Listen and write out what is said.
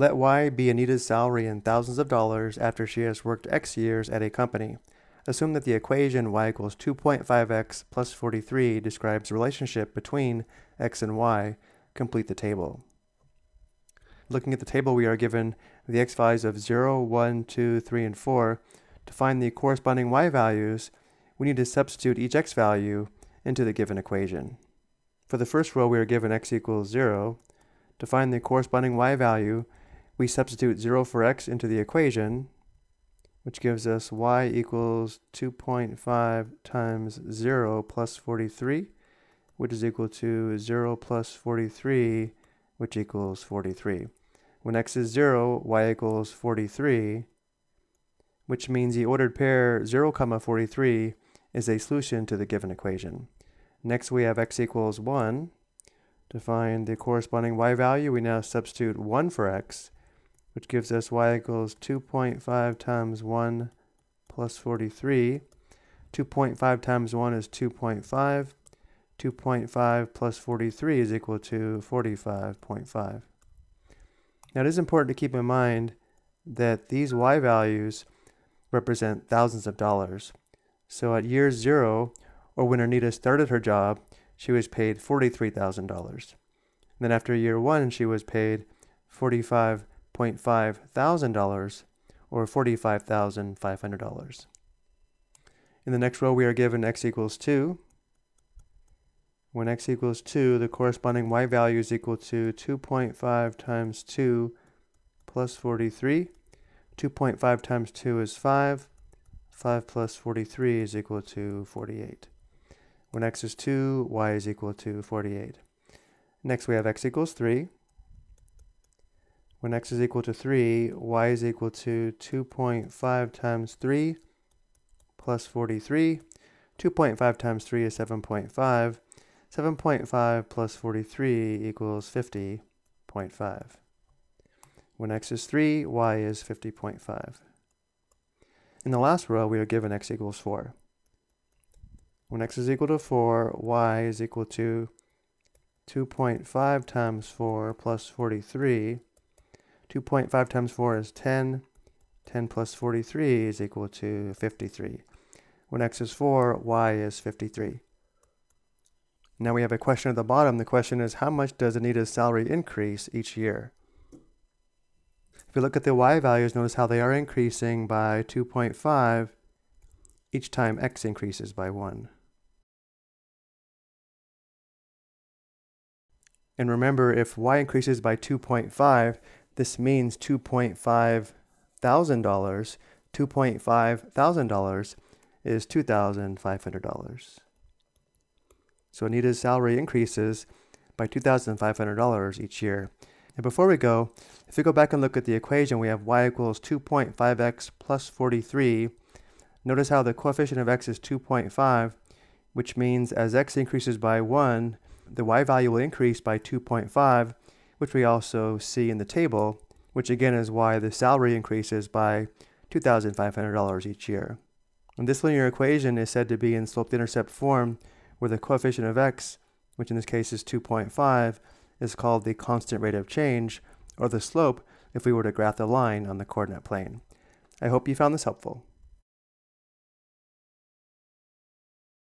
Let Y be Anita's salary in thousands of dollars after she has worked X years at a company. Assume that the equation y equals 2.5x plus 43 describes the relationship between x and y. Complete the table. Looking at the table, we are given the x values of 0, 1, 2, 3, and 4. To find the corresponding y values, we need to substitute each x value into the given equation. For the first row, we are given x equals 0. To find the corresponding y value, we substitute 0 for x into the equation, which gives us y equals 2.5 times 0 plus 43, which is equal to 0 plus 43, which equals 43. When x is 0, y equals 43, which means the ordered pair 0, comma 43 is a solution to the given equation. Next we have x equals 1. To find the corresponding y value, we now substitute 1 for x, which gives us y equals 2.5 times 1 plus 43. 2.5 times 1 is 2.5. 2.5 plus 43 is equal to 45.5. Now it is important to keep in mind that these y values represent thousands of dollars. So at year zero, or when Anita started her job, she was paid $43,000. Then after year one, she was paid 45 $0.5 thousand or $45,500. In the next row we are given x equals 2. When x equals 2, the corresponding y value is equal to 2.5 times 2 plus 43. 2.5 times 2 is 5. 5 plus 43 is equal to 48. When x is 2, y is equal to 48. Next we have x equals 3. When x is equal to 3, y is equal to 2.5 times 3 plus 43. 2.5 times 3 is 7.5. 7.5 plus 43 equals 50.5. When x is 3, y is 50.5. In the last row, we are given x equals 4. When x is equal to 4, y is equal to 2.5 times 4 plus 43 2.5 times 4 is 10. 10 plus 43 is equal to 53. When x is 4, y is 53. Now we have a question at the bottom. The question is, how much does Anita's salary increase each year? If we look at the y values, notice how they are increasing by 2.5 each time x increases by 1. And remember, if y increases by 2.5, this means $2.5 thousand. $2.5 thousand is $2,500. So Anita's salary increases by $2,500 each year. And before we go, if we go back and look at the equation, we have y equals 2.5x plus 43. Notice how the coefficient of x is 2.5, which means as x increases by 1, the y value will increase by 2.5, which we also see in the table, which again is why the salary increases by $2,500 each year. And this linear equation is said to be in slope-intercept form, where the coefficient of x, which in this case is 2.5, is called the constant rate of change, or the slope if we were to graph the line on the coordinate plane. I hope you found this helpful.